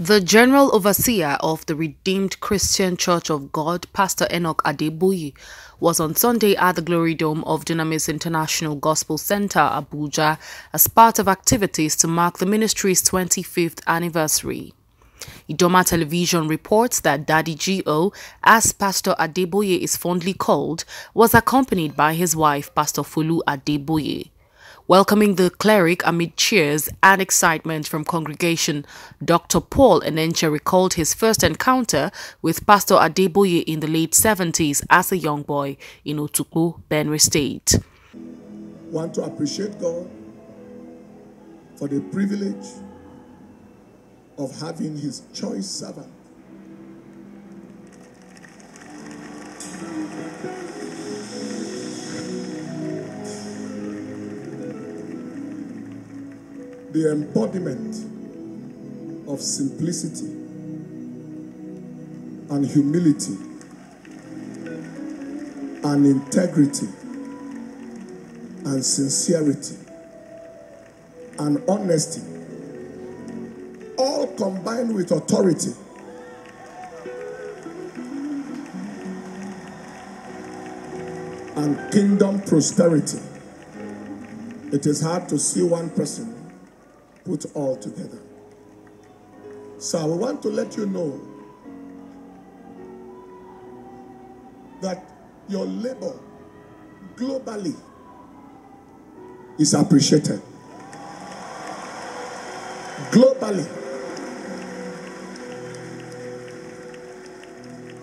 The General Overseer of the Redeemed Christian Church of God, Pastor Enoch Adeboye, was on Sunday at the Glory Dome of Dunamis International Gospel Center, Abuja, as part of activities to mark the ministry's 25th anniversary. Idoma Television reports that Daddy G.O., as Pastor Adeboye is fondly called, was accompanied by his wife, Pastor Folu Adeboye. Welcoming the cleric amid cheers and excitement from congregation, Dr. Paul Enenche recalled his first encounter with Pastor Adeboye in the late 70s as a young boy in Otukpo, Benue State. Want to appreciate God for the privilege of having his choice servant. The embodiment of simplicity and humility and integrity and sincerity and honesty all combined with authority. And kingdom prosperity. It is hard to see one person put all together. So we want to let you know that your labor globally is appreciated. Globally.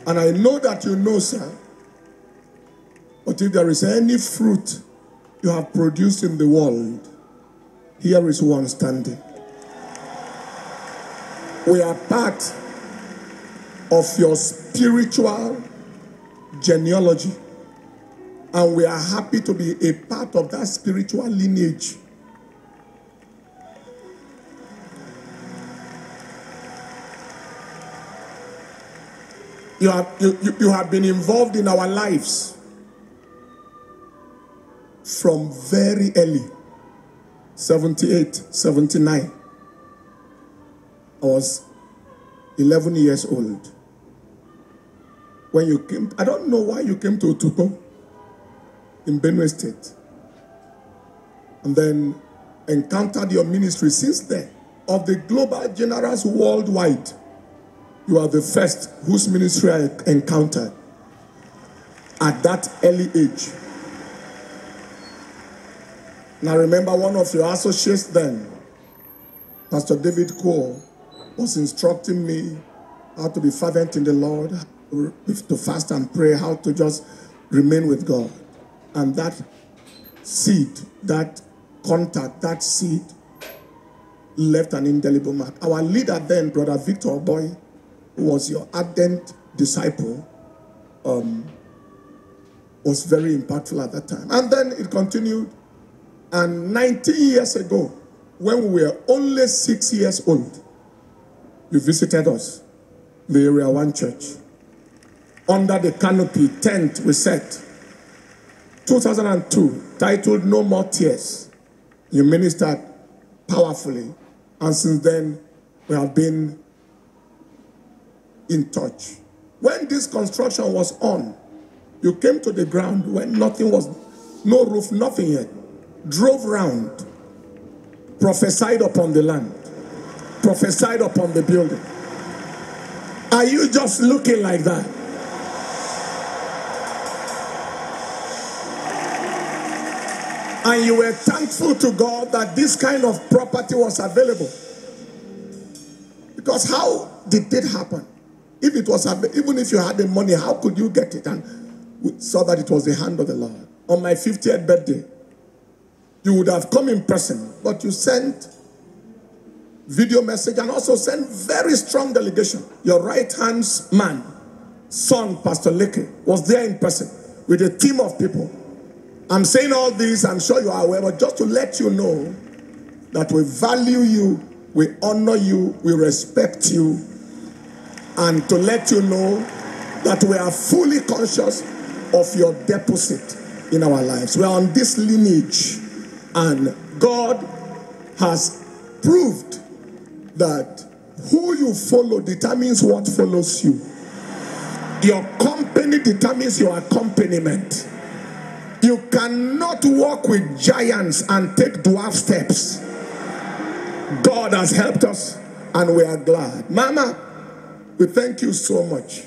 And I know that you know, sir, but if there is any fruit you have produced in the world, here is one standing. We are part of your spiritual genealogy, and we are happy to be a part of that spiritual lineage. You have, you, you, you have been involved in our lives from very early 78, 79. I was 11 years old. When you came, I don't know why you came to Otukpo in Benue State. And then encountered your ministry since then. Of the global generals worldwide, you are the first whose ministry I encountered at that early age. And I remember one of your associates then, Pastor David Cole, was instructing me how to be fervent in the Lord, to fast and pray, how to just remain with God. And that seed, that contact, that seed left an indelible mark. Our leader then, Brother Victor Boy, who was your ardent disciple, um, was very impactful at that time. And then it continued. And 19 years ago, when we were only six years old, you visited us, the Area One Church. Under the canopy tent we set. 2002, titled No More Tears. You ministered powerfully. And since then, we have been in touch. When this construction was on, you came to the ground when nothing was, no roof, nothing yet. Drove round, prophesied upon the land, prophesied upon the building. Are you just looking like that? And you were thankful to God that this kind of property was available. Because how did it happen? If it was, even if you had the money, how could you get it? And we saw that it was the hand of the Lord. On my 50th birthday, you would have come in person, but you sent video message and also sent very strong delegation. Your right hand man, son, Pastor Leke, was there in person with a team of people. I'm saying all this, I'm sure you are aware, but just to let you know that we value you, we honor you, we respect you, and to let you know that we are fully conscious of your deposit in our lives. We are on this lineage, and God has proved that Who you follow determines what follows you. Your company determines your accompaniment. You cannot walk with giants and take dwarf steps. God has helped us and we are glad. Mama, we thank you so much.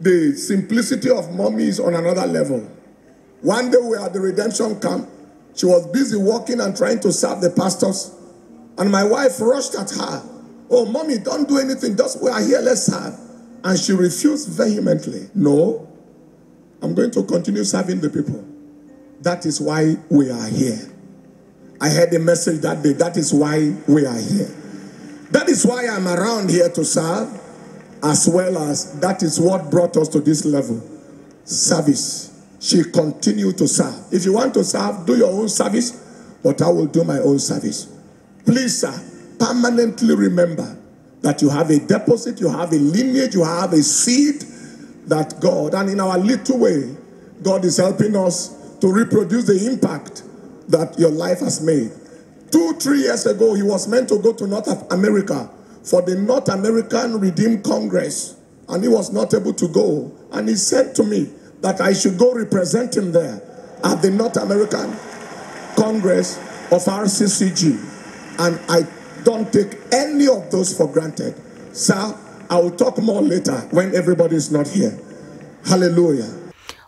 The simplicity of mommy is on another level. One day we are at the redemption camp. She was busy working and trying to serve the pastors. And my wife rushed at her. Oh, mommy, don't do anything. Just we are here, let's serve. And she refused vehemently. No, I'm going to continue serving the people. That is why we are here. I heard a message that day. That is why we are here. That is why I'm around here to serve, as well as that is what brought us to this level service. She continued to serve. If you want to serve, do your own service, but I will do my own service. Please, sir, permanently remember that you have a deposit, you have a lineage, you have a seed that God, and in our little way, God is helping us to reproduce the impact that your life has made. Two, three years ago, he was meant to go to North America for the North American Redeemed Congress, and he was not able to go. And he said to me that I should go represent him there at the North American Congress of RCCG. And I don't take any of those for granted. Sir, I will talk more later when everybody is not here. Hallelujah.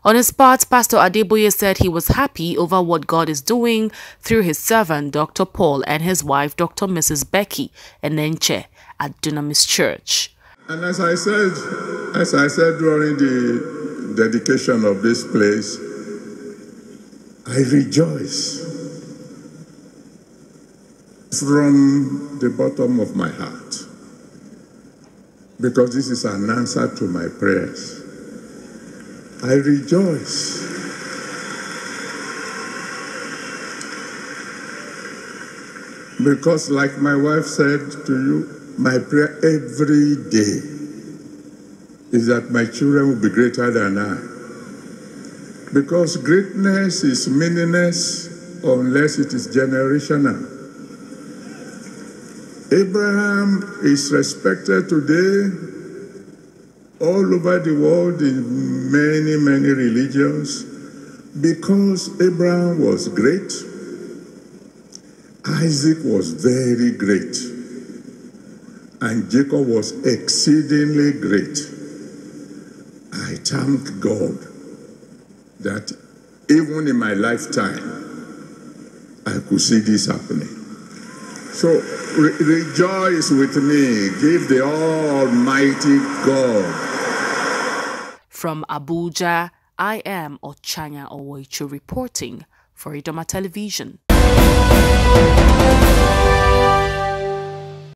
On his part, Pastor Adeboye said he was happy over what God is doing through his servant, Dr. Paul, and his wife, Dr. Mrs. Becky Enenche, at Dunamis Church. And as I said, as I said during the dedication of this place, I rejoice from the bottom of my heart because this is an answer to my prayers. I rejoice. Because, like my wife said to you, my prayer every day is that my children will be greater than I. Because greatness is meaningless unless it is generational. Abraham is respected today all over the world in many, many religions because Abraham was great, Isaac was very great, and Jacob was exceedingly great. I thank God that even in my lifetime, I could see this happening. So re- rejoice with me. Give the Almighty God from Abuja, I am Ochanya Owoicho reporting for Idoma Television.